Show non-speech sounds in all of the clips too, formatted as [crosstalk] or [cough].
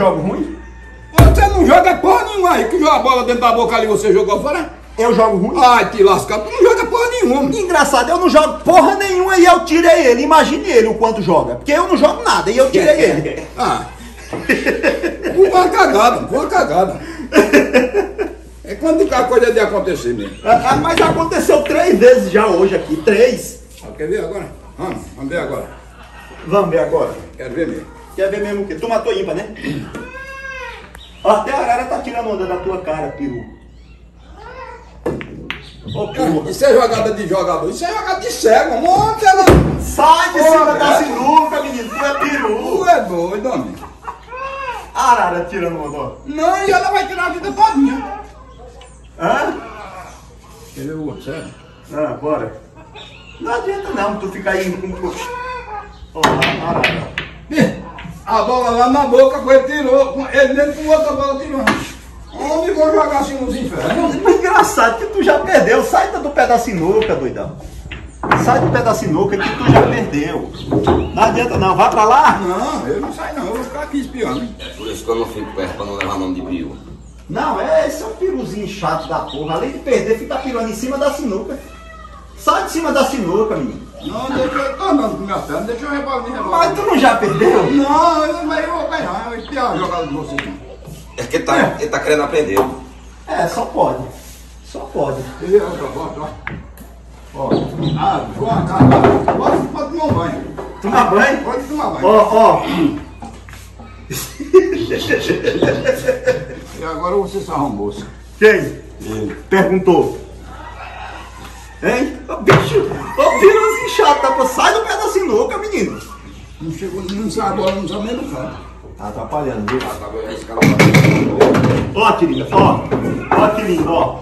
jogo ruim? Você não joga porra nenhuma aí, que joga a bola dentro da boca ali você jogou fora? Eu jogo ruim? Ai, te lascar, tu não joga porra nenhuma. Engraçado, eu não jogo porra nenhuma e eu tirei ele. Imagine ele o quanto joga. Porque eu não jogo nada e eu tirei [laughs] ele. Ah. Uma cagada, uma cagada. É quando a coisa de acontecer mesmo. Ah, ah, Mas aconteceu três vezes já hoje aqui. Três. Ah, Quer ver agora? Vamos, vamos ver agora. Vamos ver agora. Quero ver mesmo. Quer ver mesmo o quê? Tu matou ímpar, né? Até a arara tá tirando onda da tua cara, peru. Ô, peru. Isso é jogada de jogador, isso é jogada de cego, monte ela. Sai de cima da sinuca, menino. Tu é peru. Tu é doido, homem. A arara tirando onda, ó. Não, e ela vai tirar a vida todinha. Hã? Quer ver o outro, sério? Ah, bora. Não adianta não, tu ficar aí com... Ó, a arara. A bola lá na boca, foi tirou. Ele dentro com outra bola tirou. Onde vou jogar assim nos infernos? Mas engraçado que tu já perdeu. Sai do pé da sinuca, doidão. Sai do pé da sinuca que tu já perdeu. Não adianta não, vai pra lá. Não, eu não saio não, eu vou ficar aqui espiando. É por isso que eu não fico perto pra não levar nome de peru. Não, é, esse é um piruzinho chato da porra. Além de perder, fica pirando em cima da sinuca. Sai de cima da sinuca, menino. Não, deixa eu tô andando com minha perna, deixa eu rebolar, me rebolar. Mas tu não já perdeu? Não, eu não eu vou ganhar, eu vou espiar a jogada de vocês. É que ele tá, ele tá querendo aprender. É, só pode. Só pode. E outra, bota, ó. Ó, ah, João, cara, pode, pode tomar um banho. Tomar banho? Pode tomar banho. Ó, ó. E agora você se arrombou-se. Quem? Perguntou. Hein? Ô, bicho, ô piruzinho chato, tá? sai do pé da sinuca, menino. Não chegou, não sabe agora, não sabe nem do canto. Tá atrapalhando, viu? Ah, tá bom, esse cara tá- Ó, querida, ó. Ó, que lindo, ó.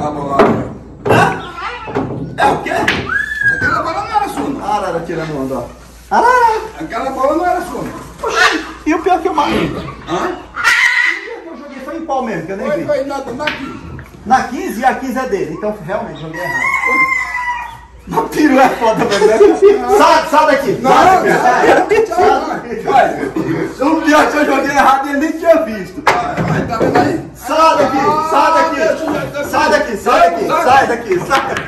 A bola. Hã? É o quê? Aquela bola não era sua, não. Arara tirando onda, ó. Arara! Aquela bola não era sua. não. Oxi, E o pior que eu matei? O Hã? pior que eu joguei foi em qual mesmo, que eu nem Foi, vi. foi nada, daqui. Na 15 e a 15 é dele, então realmente joguei errado. O piru é foda né? Sai, sai daqui! Não, sai não, sai. não. Vai, O pior que eu joguei errado e ele nem tinha visto. tá aí? Sai daqui, sai daqui, sai daqui, sai daqui, sai daqui, sai daqui.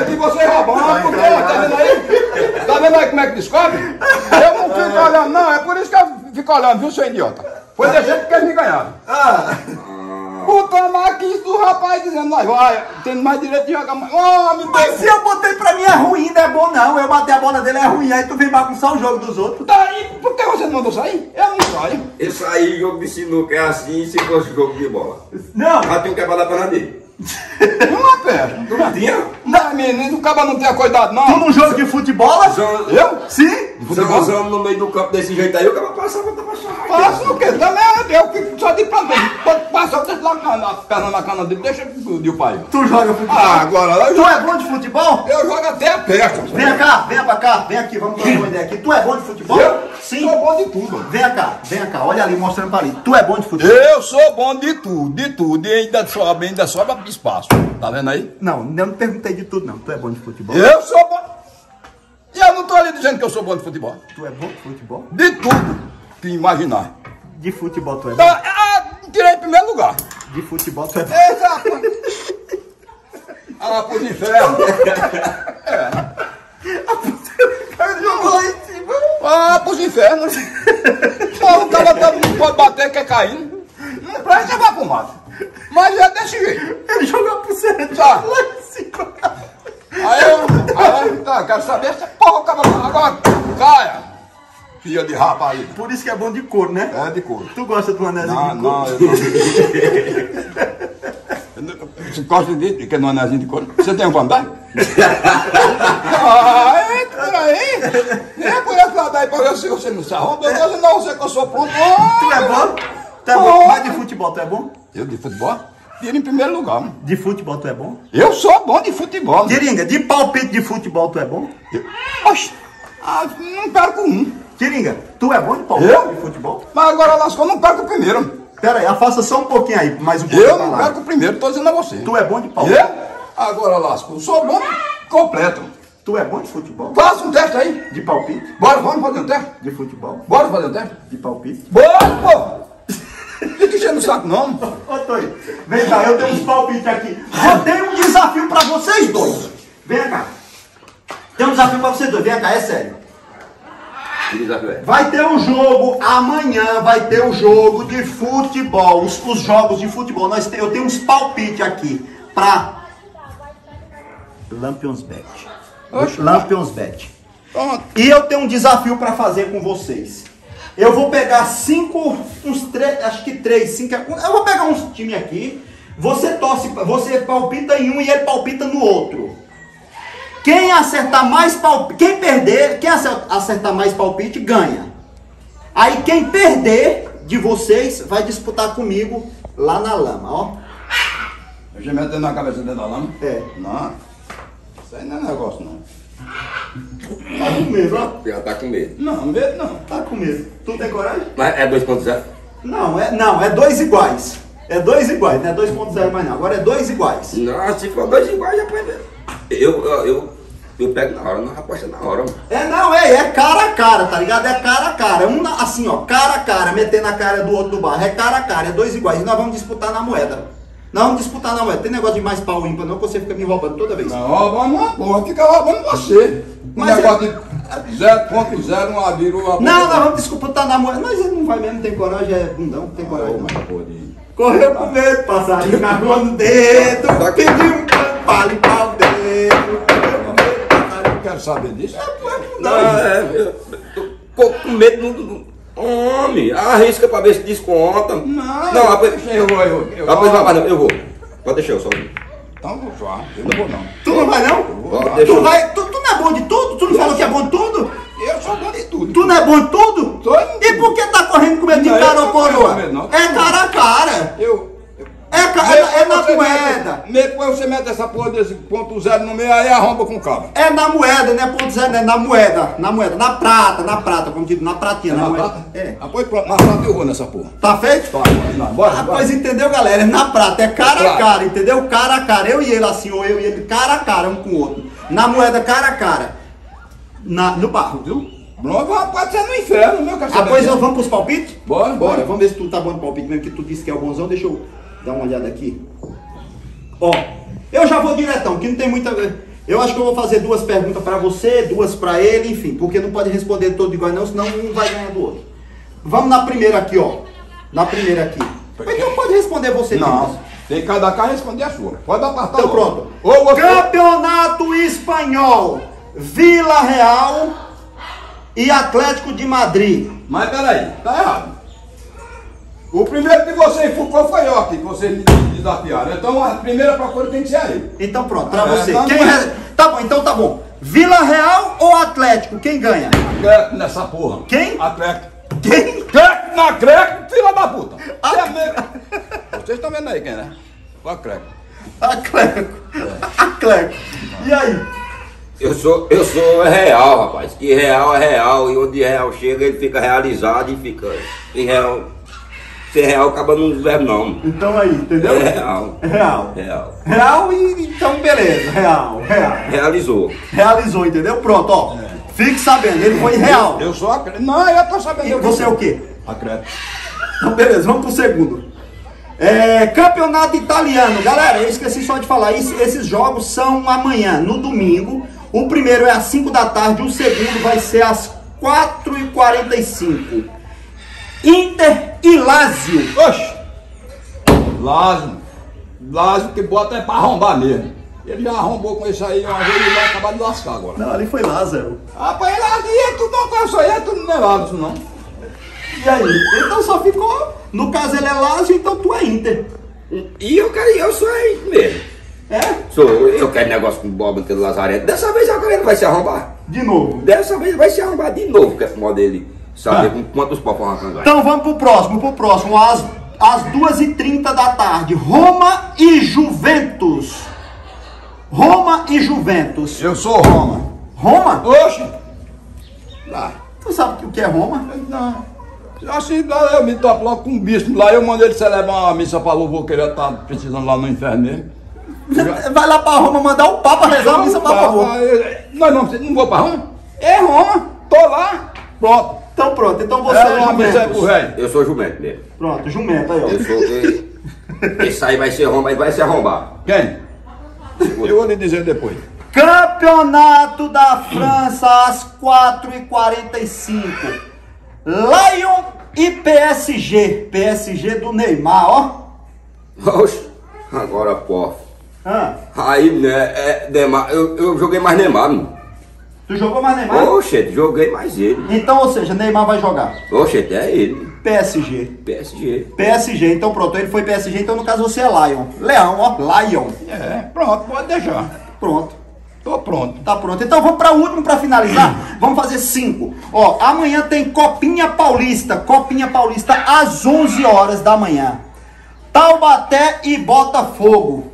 Perdi você roubando? Porque, tá vendo aí? Tá vendo aí como é que descobre? Eu não fico olhando, não. É por isso que eu fico olhando, viu, seu idiota? Foi jeito que eles me ganharam. Ah, Botando aqui do rapaz dizendo, nós vai, tendo mais direito de jogar mais. Oh, me mas se eu botei pra mim é ruim, não é bom não. Eu batei a bola dele é ruim, aí tu vem bagunçar o jogo dos outros. Daí, por que você não mandou sair? Eu não saio. Esse aí, jogo de sinuca é assim, se fosse jogo de bola. Não, Já tinha quebrado a perna dele. Uma peste. Tu não tinha? Não, menino, o cara não tem cuidado, tu não. num jogo de futebol? Eu? Sim. Zão no meio do campo desse jeito aí, o cara passava pra passar. Faço o quê? Também eu que só de pra dentro. Pode passar, deixa lá a a perna na cana dele, deixa o pai. Tu joga futebol? Ah, agora eu Tu jogo, é bom de futebol? eu jogo até perto. Vem cá, vem pra cá, vem aqui, vamos trocar uma ideia aqui. Tu é bom de futebol? Eu? Sim. Sou bom de tudo. Vem cá, vem cá, olha ali mostrando pra ali. Tu é bom de futebol? Eu sou bom de tudo, de tudo. E ainda sobra, ainda sobra espaço. Tá vendo aí? Não, eu não perguntei de tudo não. Tu é bom de futebol? Eu sou bom. E eu não tô ali dizendo que eu sou bom de futebol. Tu é bom de futebol? De tudo que imaginar. De futebol tu é bom? Tá, ah, tirei em primeiro lugar. De futebol tu é bom? Eita, rapaz. Ah. Ele jogou lá em cima. [laughs] Ah, pros infernos. Pô, o cara tá- não pode bater, quer cair. Não presta, vai pro mato. Mas é desse jeito. Ele jogou a pulseira de Tá. lá em cima. Aí eu, aí, tá, quero saber se porra o cara agora caia. Filha de rapa aí. Por isso que é bom de couro, né? É de couro. Tu gosta anézinho Não, de couro? não, eu não. Você gosta de, de que é anézinho de couro? Você tem um bandai? ah, é por aí. É por esse pra ver se você não se arromba. Eu não, você que eu sou pronto. Tu é bom? Tu é bom? Oh. Mas de futebol tu é bom? Eu de futebol? Tiro em primeiro lugar. mano. De futebol tu é bom? Eu sou bom de futebol. Tiringa, de palpite de futebol tu é bom? Eu- Oxe, ah, não perco um. Tiringa, tu é bom de palpite Eu? de futebol? Mas agora lascou, não perco o primeiro. Pera aí, afasta só um pouquinho aí, mais um pouquinho Eu não perco o primeiro, tô dizendo a você. Tu é bom de palpite? Eu? Agora lasco, eu sou bom completo. Tu é bom de futebol? Faça um teste aí. De palpite? Bora, vamos fazer um teste? De futebol? Bora fazer um teste? De palpite? Bora, pô! Fica enchendo o saco, não. Ô, Tonho, vem cá, eu tenho uns palpites aqui. Eu tenho um desafio pra vocês dois. Vem cá. Tem um desafio pra vocês dois. Vem cá, é sério. Vai ter um jogo, amanhã vai ter um jogo de futebol. Os, os jogos de futebol. Nós tem, eu tenho uns palpites aqui pra Lampions Bet. Oxe. Lampions Bet. Pronto. E eu tenho um desafio para fazer com vocês. Eu vou pegar cinco, uns três, acho que três, cinco. Eu vou pegar uns time aqui. Você torce, você palpita em um e ele palpita no outro. Quem acertar mais palpite, quem perder, quem acer- acertar mais palpite ganha. Aí quem perder de vocês vai disputar comigo lá na lama, ó. Eu já metendo na cabeça dentro da lama? É. Não. Isso aí não é negócio, não. Tá com medo, ó. Já tá com medo. Não, medo não. Tá com medo. Tu tem coragem? Mas é 2.0? Não, é, não, é dois iguais. É dois iguais, não é 2.0 mais não. Agora é dois iguais. Não, se for dois iguais, já ver. Eu, eu, eu, eu pego na hora, não aposta na hora, mano. É não, é, é cara a cara, tá ligado? É cara a cara. Um na- assim, ó, cara a cara, metendo a cara do outro do barro. É cara a cara, é dois iguais. E nós vamos disputar na moeda. Nós vamos disputar na moeda. Tem negócio de mais pau ímpar, não, que você fica me roubando toda vez. Não, roubando uma porra, fica roubando você. Um Mas negócio de 0.0, uma virou uma Não, nós vamos disputar na moeda. Mas ele não vai mesmo, não tem coragem, é bundão, não tem coragem. não. Correu com medo, passarinho, cagou no dedo, pediu quero saber disso. Não, é, eu eu tô com medo do. Homem, arrisca pra ver se desconta. Não, não, rapaz. eu vou, eu, eu, Rapaz, vai, não, eu vou. Pode deixar eu só. Então vou eu não vou não. Tu não vai não? Deixar Tu, vai, tu, tu não é bom de tudo? Tu não falou que é bom de tudo? Eu sou bom de tudo. Tu não é bom de tudo? Sou. E por que tá correndo com medo de Não, cara não ou tô coroa? não. É cara a cara. Eu... É, ca- é, é na você moeda. Mete, depois você mete essa porra desse ponto zero no meio, aí arromba com o cabo. É na moeda, não é ponto zero, é na moeda. Na moeda, na prata, na prata, como diz, na pratinha, na, Na moeda. prata? É. Ah, pois pronto, na prata eu vou nessa porra. Tá feito? Tá, bora, bora, Ah, pois entendeu, galera? É na prata, é cara a Prata. cara, entendeu? Cara a cara. Eu e ele assim, ou eu e ele, cara a cara, um com o outro. Na moeda, cara a cara. Na, no barro, viu? Pronto, pode ser no inferno, meu Ah, cacete. pois vamos pros palpites? Bora, Bora, bora. vamos ver se tu tá bom de palpite mesmo, que tu disse que é o bonzão. Deixa eu dar uma olhada aqui. Ó, eu já vou diretão, que não tem muita. Eu acho que eu vou fazer duas perguntas pra você, duas pra ele, enfim, porque não pode responder todo igual não, senão um vai ganhar do outro. Vamos na primeira aqui, ó. Na primeira aqui. Então pode responder você Não, mesmo. tem que cada cara responder a sua. Pode apartar Então logo. pronto. Ou você... Campeonato Espanhol. Vila Real e Atlético de Madrid. Mas peraí, tá errado. O primeiro que você enfocou foi aqui, que vocês me desafiaram. Então a primeira procura tem que ser aí. Então pronto, pra É, você. não, Quem é. Tá bom, então tá bom. Vila Real ou Atlético? Quem ganha? Atlético nessa porra. Quem? Atlético. Quem? Creco na creco, filha da puta. É mesmo. Vocês estão vendo aí quem é? O creco. Atlético. Atlético. E aí? Eu sou, eu sou real, rapaz. E real é real. E onde real chega, ele fica realizado e fica. Sem real. Ser real acaba não verbo, não. Então aí, entendeu? É real. Real. Real. Real e então beleza. Real, real. Realizou. Realizou, entendeu? Pronto, ó. Fique sabendo, ele foi real. Eu sou a creco. Não, eu tô sabendo. E eu você é o quê? A creco. Então, beleza, vamos pro segundo. É, campeonato italiano. Galera, eu esqueci só de falar. isso, esses jogos são amanhã, no domingo. O primeiro é às 5 da tarde, o segundo vai ser às 4h45. Inter e Lazio. Oxe! Lázaro. Lázaro que bota é pra arrombar mesmo. Ele já arrombou com isso aí uma vez e vai acabar de lascar agora. Não, ali foi Lázaro. Rapaz, Lázaro, e é tudo não isso aí, é tudo não é Lázaro, não. E aí? Então só ficou. No caso ele é Lazio, então tu é Inter. E eu, quero, eu sou isso mesmo. É? Sou, eu quero negócio com boba do Lazarento. Dessa vez agora ele vai se arrombar. De novo. Dessa vez vai se arrombar de novo, que é o modo dele saber Ah. com quantos pau pra arrancar. Então vamos pro próximo, pro próximo. Às, às 2h30 da tarde. Roma e Juventus. Roma e Juventus. Eu sou Roma. Roma? Oxe! Lá. Tu sabe o que é Roma? Não. Assim, eu me topo logo com um bispo lá, eu mando ele celebrar uma missa pra louvor que ele tá precisando lá no inferno mesmo. [laughs] Vai lá pra Roma mandar o Papa rezar a missa pra favor. Nós não, não vou pra Roma? É Roma, tô lá, pronto. Então pronto, então você É é, jumento. velho. Eu sou jumento mesmo. Pronto, jumento aí, ó. Eu sou. eu- [laughs] Esse aí vai ser Roma, vai se arrombar. Quem? Eu vou lhe dizer depois. Campeonato da França às 4h45. Lyon e PSG. PSG do Neymar, ó. Oxe, agora pô. Ah, Aí, né, é, Neymar, eu, eu joguei mais Neymar, mano. Tu jogou mais Neymar? Oxe, joguei mais ele. Então, ou seja, Neymar vai jogar. Oxe, é ele. PSG. PSG. PSG, então pronto, ele foi PSG, então no caso você é Lion. Leão, ó, Lion. É, pronto, pode deixar. Pronto. Tô pronto. Tá pronto. Então vamos para o último para finalizar. [coughs] Vamos fazer cinco. Ó, amanhã tem Copinha Paulista. Copinha Paulista às 11 horas da manhã. Taubaté e Botafogo.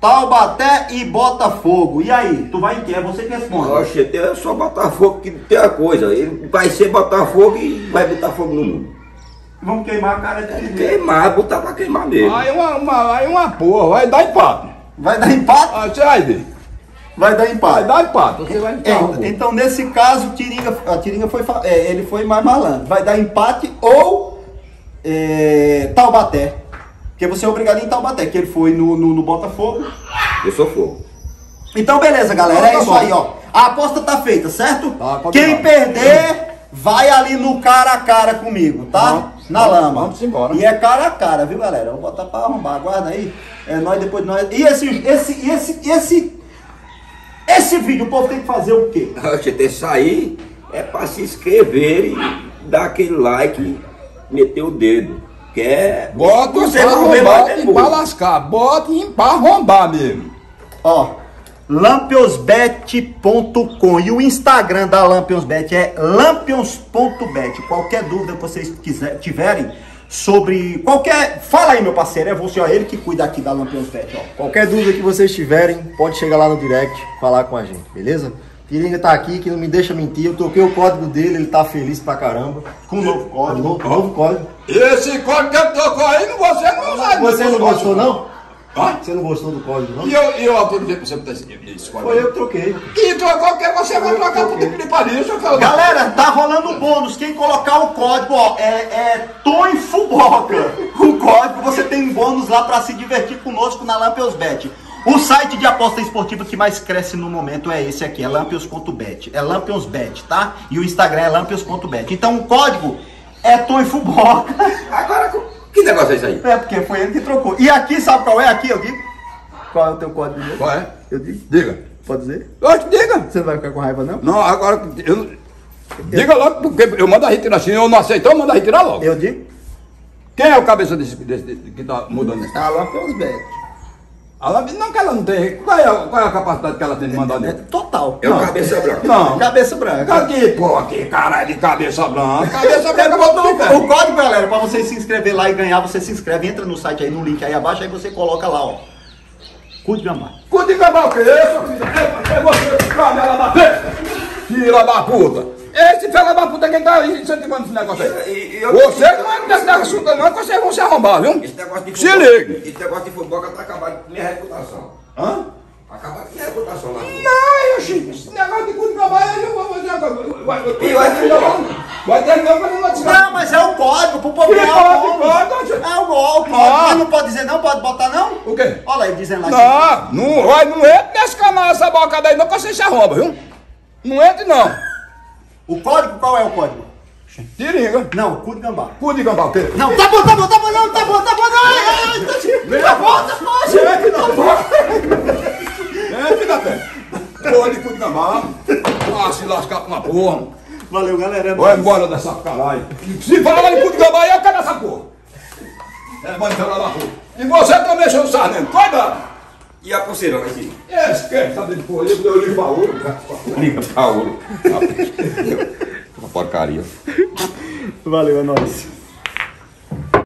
Taubaté e Botafogo. E aí? Tu vai em que? É você que responde. Oxe, é só Botafogo que tem a coisa. Ele vai ser Botafogo e vai botar fogo no mundo. Vamos queimar a cara dele. Queimar, botar pra queimar mesmo. Aí uma, uma, aí uma porra, vai dar empate. Vai dar empate? Ah, você vai ver. Vai dar Vai empate. dar empate. Você vai É, empate. então nesse caso, Tiringa, a Tiringa foi, é, ele foi mais malandro. Vai dar empate ou é, Taubaté. Porque você é obrigado em Taubaté, que ele foi no, no, no Botafogo. Eu sou fogo. Então beleza, galera, é tá isso bom. aí, ó. A aposta tá feita, certo? Tá, pode Quem ir. perder, vai ali no cara a cara comigo, tá? Na vamos, lama. vamos embora. E é cara a cara, viu, galera? Vou botar pra arrombar, aguarda aí. É nós depois de nós. E esse, esse, esse, esse, esse vídeo, o povo tem que fazer o quê? [laughs] Oxe, tem que sair é pra se inscrever e dar aquele like, meter o dedo. Que é. Bota Você pra arrombar e pra lascar. Bota e pra arrombar mesmo. Ó, lampionsbet.com e o Instagram da Lampionsbet é lampions.bet. Qualquer dúvida que vocês quiser, tiverem sobre qualquer, fala aí meu parceiro, é você, ó, ele que cuida aqui da Lampionsbet, ó. Qualquer dúvida que vocês tiverem, pode chegar lá no direct, falar com a gente, beleza? Tiringa tá aqui, que não me deixa mentir. Eu troquei o código dele, ele tá feliz pra caramba. Com o novo código. Novo, novo código. Esse código que ele tocou aí, você não usa Você não gostou, não? Hã? Você não gostou do código, não? E eu, e eu autorizei pra você botar esse, código. Foi eu que troquei. E trocou que você vai trocar pro tipo de pariu, seu cara. Galera, tá rolando um bônus. Quem colocar o código, ó, é, é Tom Fuboca. O código, você tem um bônus lá pra se divertir conosco na Lampionsbet. O site de aposta esportiva que mais cresce no momento é esse aqui, é lampions.bet. É lampionsbet, tá? E o Instagram é lampions.bet. Então o código é Tom Fuboca. Agora, que negócio é isso aí? É, porque foi ele que trocou. E aqui, sabe qual é? Aqui, eu digo. Qual é o teu código mesmo? Qual é? Eu digo. Diga. Pode dizer? Diga. Você não vai ficar com raiva, não? Não, agora. Eu, diga logo, porque eu mando a retirar. Se eu não aceitar, eu mando a retirar logo. Eu digo. Quem é o cabeça desse, desse, desse- que tá mudando isso? A Lampionsbet. Ela, não que ela não tem. Qual é, a- qual é a capacidade que ela tem de mandar É total. É o cabeça branca. Não. Cabeça branca. Aqui, pô, aqui, caralho, de cabeça branca. Cabeça branca, O, botou no pé. o código, galera, pra você se inscrever lá e ganhar, você se inscreve, entra no site aí, no link aí abaixo, aí você coloca lá, ó. Cuide de amar. Cuide de o que é isso, filho? É, é você, canela da peste. Filha da puta. Esse filho da puta é quem tá incentivando esse negócio aí. E- e eu- Você não é desse negócio não, que vocês vão se arrombar, viu? Esse negócio de Se futebol- ligue. Esse negócio de futebol tá acabando com minha reputação. Hã? Acabar com minha reputação lá. Não, eu Chico, esse negócio de cuide de aí eu vou fazer agora. Vai, vai, E vai ter não. Vai ter não, mas não vai Não, mas é o código, pro povo código, o código? É o, código. Ah. Mas não pode dizer não, pode botar não? O quê? Olha aí, dizendo lá. Não, não, vai, não entre nesse canal, essa bocada aí não, que você se arromba, viu? Não entre não. O código, qual é o código? Tiringa. Não, cu de gambá. Cu de gambá, o quê? Não, tá bom, tá bom, tá bom, não, tá bom, tá bom, não. Ai, ai, ai, tá bom, tá bom, Você é que não pode. É, filha pé. Porra de cu de gambá. Ah, se lascar com uma porra. Valeu, galera. Vai embora dessa caralho. Se fala de cu de gambá, eu quero essa porra. É, vai entrar lá na rua. E você também, seu sargento, cuidado. E a pulseirona aqui? É, esquece, tá de porra, eu ligo pra ouro. Né? Liga pra ouro. [laughs] Uma porcaria. Valeu, é nóis.